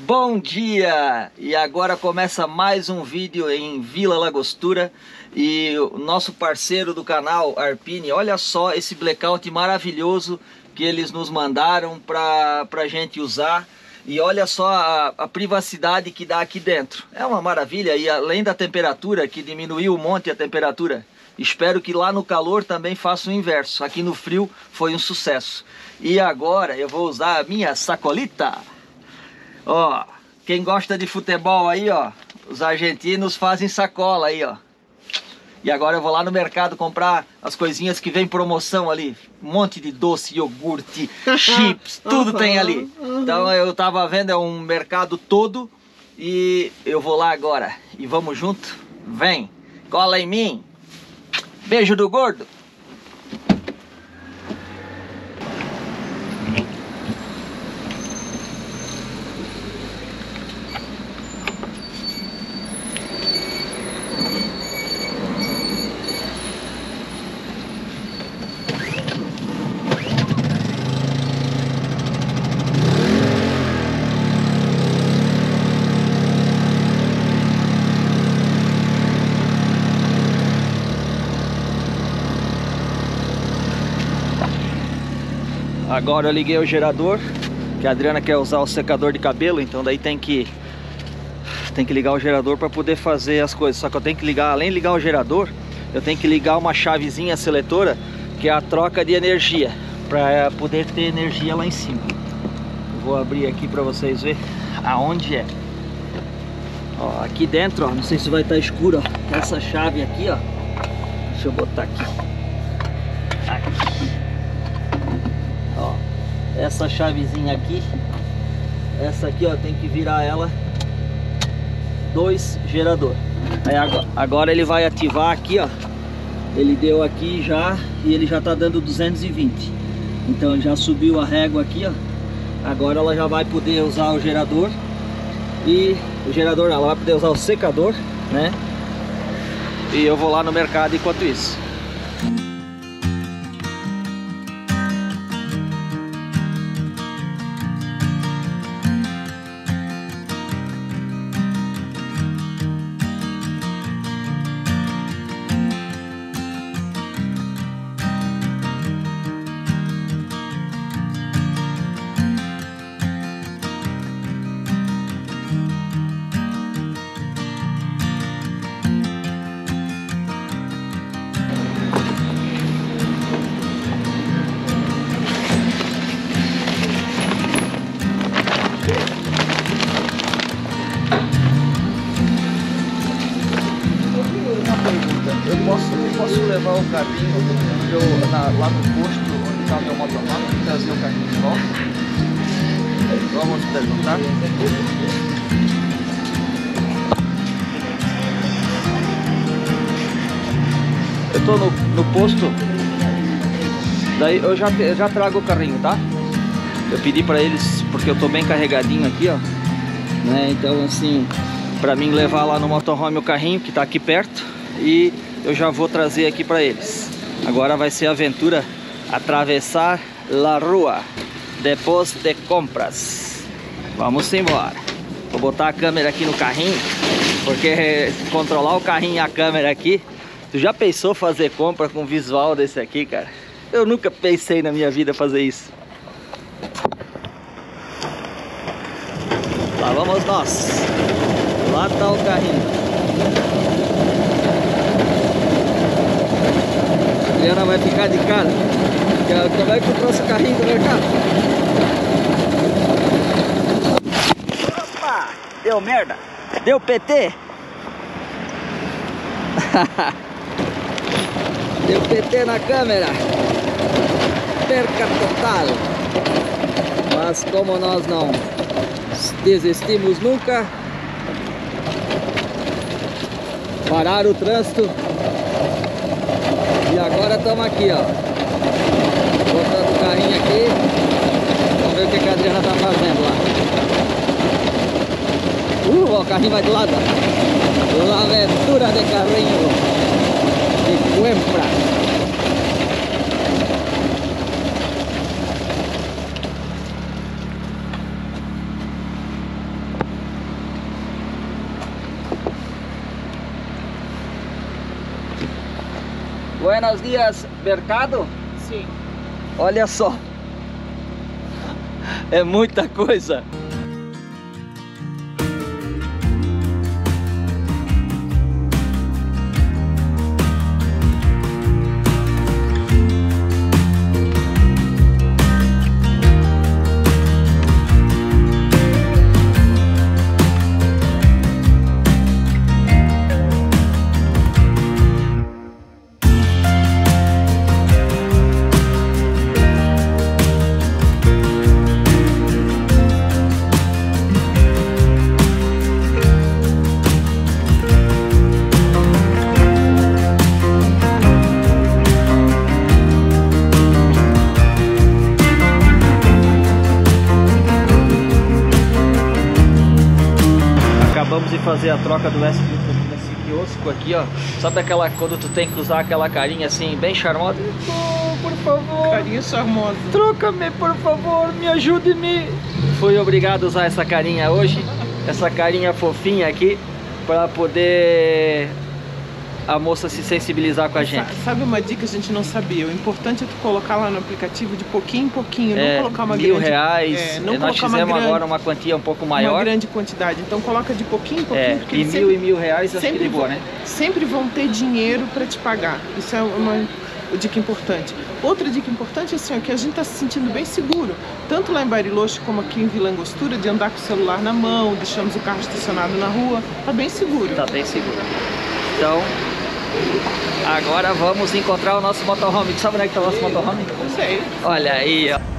Bom dia! E agora começa mais um vídeo em Vila Lagostura e o nosso parceiro do canal Arpine, olha só esse blackout maravilhoso que eles nos mandaram para a gente usar e olha só a, a, privacidade que dá aqui dentro. É uma maravilha e além da temperatura que diminuiu um monte a temperatura, espero que lá no calor também faça o inverso. Aqui no frio foi um sucesso. E agora eu vou usar a minha sacolita. Ó, quem gosta de futebol aí, ó, os argentinos fazem sacola aí, ó. E agora eu vou lá no mercado comprar as coisinhas que vem promoção ali. Um monte de doce, iogurte, chips, tudo tem ali. Então eu tava vendo, é um mercado todo. E eu vou lá agora. E vamos junto? Vem, cola em mim. Beijo do gordo. Agora eu liguei o gerador, que a Adriana quer usar o secador de cabelo, então daí tem que tem que ligar o gerador para poder fazer as coisas. Só que eu tenho que ligar, além de ligar o gerador, eu tenho que ligar uma chavezinha seletora, que é a troca de energia, para poder ter energia lá em cima. Vou abrir aqui para vocês verem aonde é. Ó, aqui dentro, ó, não sei se vai estar tá escuro, ó, essa chave aqui, ó. Deixa eu botar aqui. Aqui essa chavezinha aqui. Essa aqui ó tem que virar ela dois gerador. Aí agora, agora ele vai ativar aqui ó. Ele deu aqui já e ele já tá dando 220 então já subiu a régua aqui ó. Agora ela já vai poder usar o gerador. E o gerador ela vai poder usar o secador né? E eu vou lá no mercado enquanto isso estou no, no posto, daí eu já, eu já trago o carrinho, tá? Eu pedi para eles, porque eu estou bem carregadinho aqui, ó. Né? Então assim, para mim levar lá no motorhome o carrinho que está aqui perto e eu já vou trazer aqui para eles. Agora vai ser a aventura atravessar la rua depois de compras. Vamos embora. Vou botar a câmera aqui no carrinho, porque controlar o carrinho e a câmera aqui, tu já pensou fazer compra com visual desse aqui, cara? Eu nunca pensei na minha vida fazer isso. Lá vamos nós. Lá tá o carrinho. Adriana vai ficar de cara. Que eu trouxe o carrinho do mercado? Opa! Deu merda! Deu PT! Deu PT na câmera! Perca total! Mas como nós não desistimos nunca, parar o trânsito e agora estamos aqui, ó. Botando o carrinho aqui. Vamos ver o que a Adriana tá fazendo lá. Uh, ó, o carrinho vai do lado. La aventura de carrinho de Coimbra. Buenos dias, mercado? Sim. Olha só. É muita coisa. Fazer a troca do SP nesse quiosco aqui, ó. Sabe aquela quando tu tem que usar aquela carinha assim, bem charmosa? Oh, por favor. Carinha charmosa. Troca-me, por favor, me ajude-me. Fui obrigado a usar essa carinha hoje, essa carinha fofinha aqui, para poder a moça se sensibilizar com a gente. Sabe uma dica que a gente não sabia? O importante é tu colocar lá no aplicativo de pouquinho em pouquinho, É, não colocar uma mil grande... reais, é, não nós colocar uma fizemos grande, agora uma quantia um pouco uma maior. grande quantidade. Então coloca de pouquinho em pouquinho, É, porque e mil sempre, e mil reais acho que sempre vão- né? sempre vão ter dinheiro para te pagar. Isso é uma dica importante. Outra dica importante é assim, ó, que a gente está se sentindo bem seguro, tanto lá em Bariloche como aqui em Vila Angostura, de andar com o celular na mão, deixamos o carro estacionado na rua, tá bem seguro. Tá bem seguro. Então, agora vamos encontrar o nosso motorhome. Tu sabe onde é que tá o nosso motorhome? Não sei. Olha aí, ó.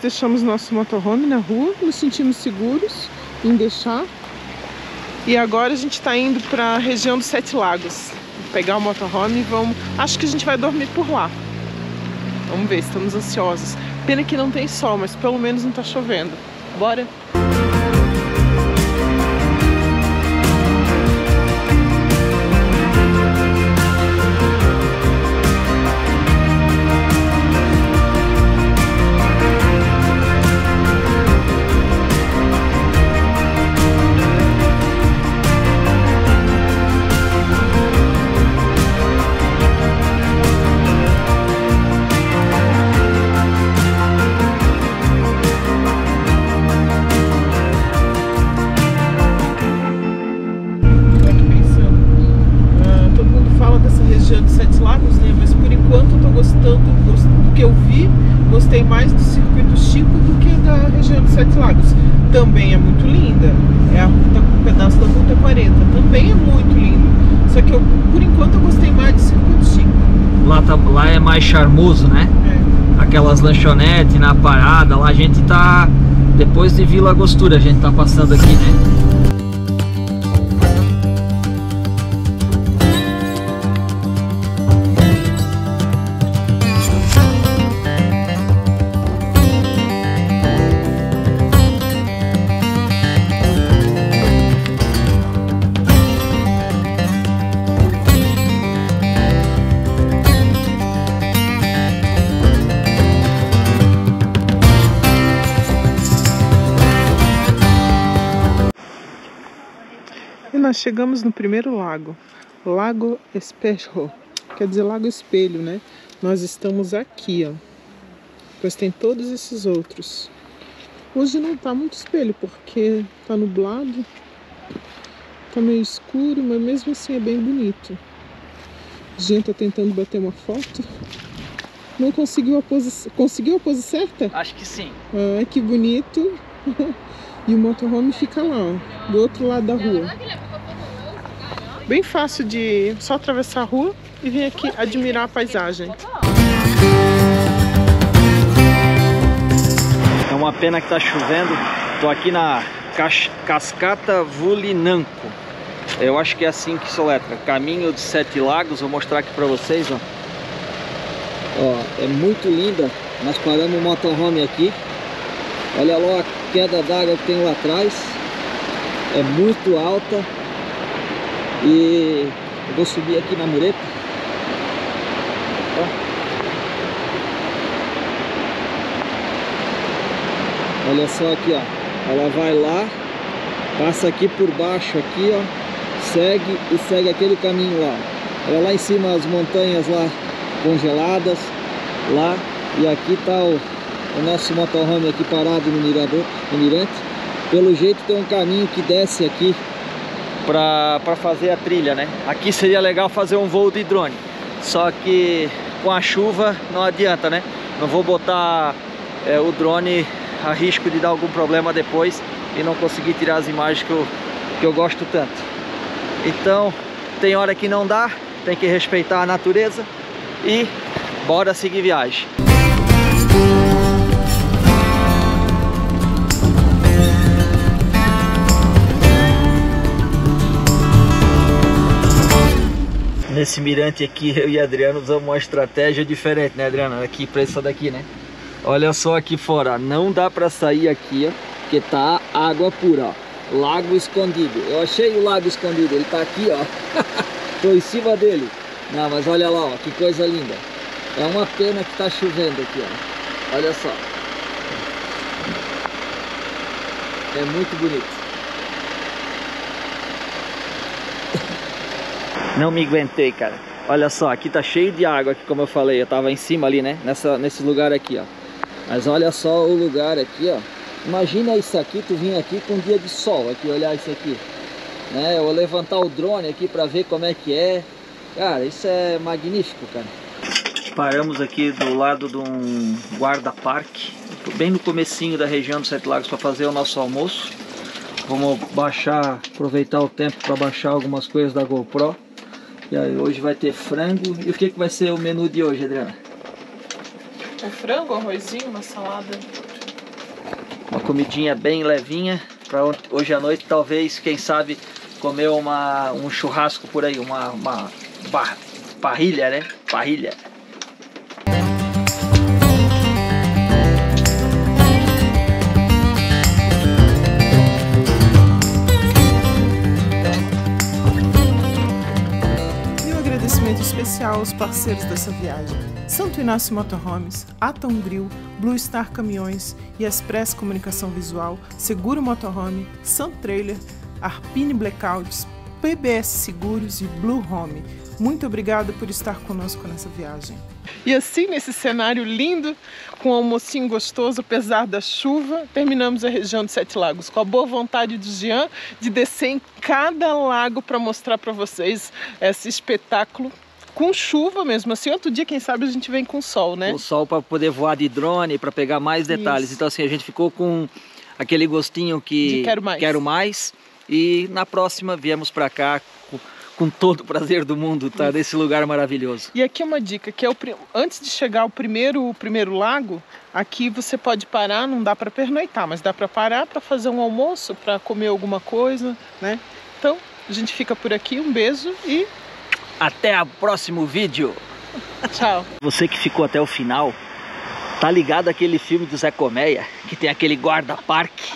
Deixamos nosso motorhome na rua, nos sentimos seguros em deixar. E agora a gente está indo para a região dos Sete Lagos, pegar o motorhome e vamos. Acho que a gente vai dormir por lá. Vamos ver, estamos ansiosos. Pena que não tem sol, mas pelo menos não está chovendo. Bora? Tá- lá é mais charmoso, né? É. Aquelas lanchonetes na parada, lá a gente tá. Depois de Vila Agostura, a gente tá passando aqui, né? Nós chegamos no primeiro lago, Lago Espejo, quer dizer Lago Espelho, né? Nós estamos aqui, ó. Pois tem todos esses outros. Hoje não tá muito espelho, porque tá nublado, tá meio escuro, mas mesmo assim é bem bonito. Gente, tá tentando bater uma foto. Não conseguiu a pose. Conseguiu a pose certa? Acho que sim. Ah, que bonito. e o motorhome fica lá, ó, do outro lado da rua. Bem fácil de só atravessar a rua e vir aqui admirar a paisagem. É uma pena que tá chovendo. Tô aqui na Cas- Cascata Vulinanco. Eu acho que é assim que se letra. Caminho de Sete Lagos. Vou mostrar aqui pra vocês, ó. Ó, é muito linda. Nós paramos o motorhome aqui. Olha lá queda d'água que tem lá atrás. É muito alta. E eu vou subir aqui na mureta. Olha só aqui, ó. Ela vai lá, passa aqui por baixo aqui, ó. Segue e segue aquele caminho lá. Olha lá em cima as montanhas lá congeladas, lá. E aqui tá o, o nosso motorhome aqui parado no mirador, no mirante. Pelo jeito tem um caminho que desce aqui para fazer a trilha, né? Aqui seria legal fazer um voo de drone. Só que com a chuva não adianta, né? Não vou botar é, o drone a risco de dar algum problema depois e não conseguir tirar as imagens que eu, que eu gosto tanto. Então, tem hora que não dá, tem que respeitar a natureza e bora seguir viagem. Nesse mirante aqui, eu e Adriano usamos uma estratégia diferente, né Adriano? Aqui pra essa daqui, né? Olha só aqui fora, não dá pra sair aqui, ó, porque tá água pura, ó. Lago escondido. Eu achei o lago escondido, ele tá aqui, ó. Tô em cima dele. Não, mas olha lá, ó, que coisa linda. É uma pena que tá chovendo aqui, ó. Olha só. É muito bonito. Não me aguentei, cara. Olha só, aqui tá cheio de água, aqui, como eu falei. Eu tava em cima ali, né? Nessa, nesse lugar aqui, ó. Mas olha só o lugar aqui, ó. Imagina isso aqui, tu vir aqui com um dia de sol, aqui, olhar isso aqui. Né? Eu vou levantar o drone aqui para ver como é que é. Cara, isso é magnífico, cara. Paramos aqui do lado de um guarda-parque, bem no comecinho da região dos Sete Lagos para fazer o nosso almoço. Vamos baixar, aproveitar o tempo para baixar algumas coisas da GoPro. E aí, hoje vai ter frango. E o que, que vai ser o menu de hoje, Adriana? É frango, arrozinho, uma salada. Uma comidinha bem levinha para hoje à noite, talvez, quem sabe, comer uma, um churrasco por aí, uma, uma bar, parrilha, né? Parrilha. Especial aos parceiros dessa viagem. Santo Inácio Motorhomes, Atom Grill, Blue Star Caminhões Express Comunicação Visual, Seguro Motorhome, Sun Trailer, Arpine Blackouts, PBS Seguros e Blue Home. Muito obrigada por estar conosco nessa viagem. E assim, nesse cenário lindo, com um almocinho gostoso, apesar da chuva, terminamos a região de Sete Lagos, com a boa vontade do Jean de descer em cada lago para mostrar para vocês esse espetáculo com chuva mesmo assim. Outro dia, quem sabe, a gente vem com sol, né? Com sol para poder voar de drone, para pegar mais detalhes. Isso. Então, assim, a gente ficou com aquele gostinho que de quero mais. quero mais. E na próxima viemos para cá com, todo o prazer do mundo, tá? Isso. Nesse lugar maravilhoso. E aqui uma dica, que é o antes de chegar ao primeiro, o primeiro lago, aqui você pode parar, não dá para pernoitar, mas dá para parar para fazer um almoço, para comer alguma coisa, né? Então, a gente fica por aqui, um beijo e até o próximo vídeo. Tchau. Você que ficou até o final, tá ligado aquele filme do Zé Colmeia, que tem aquele guarda-parque?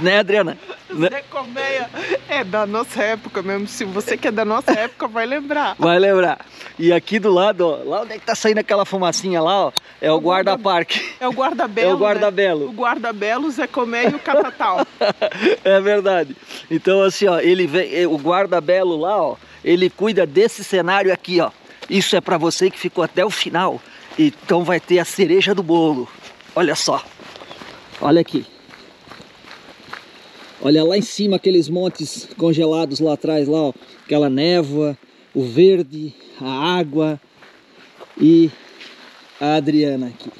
Né, Adriana? Zé Colmeia é da nossa época mesmo. Se você que é da nossa época, vai lembrar. Vai lembrar. E aqui do lado, ó, lá onde é que tá saindo aquela fumacinha lá, ó, é o guarda-parque. É o guarda-belo. É o guarda-belo. Né? O guarda-belo, Zé Colmeia e o Catatal. é verdade. Então, assim, ó, ele vem, o guarda-belo lá, ó, ele cuida desse cenário aqui, ó. Isso é para você que ficou até o final. Então vai ter a cereja do bolo. Olha só. Olha aqui. Olha lá em cima aqueles montes congelados lá atrás, lá, ó. Aquela névoa, o verde, a água e a Adriana aqui.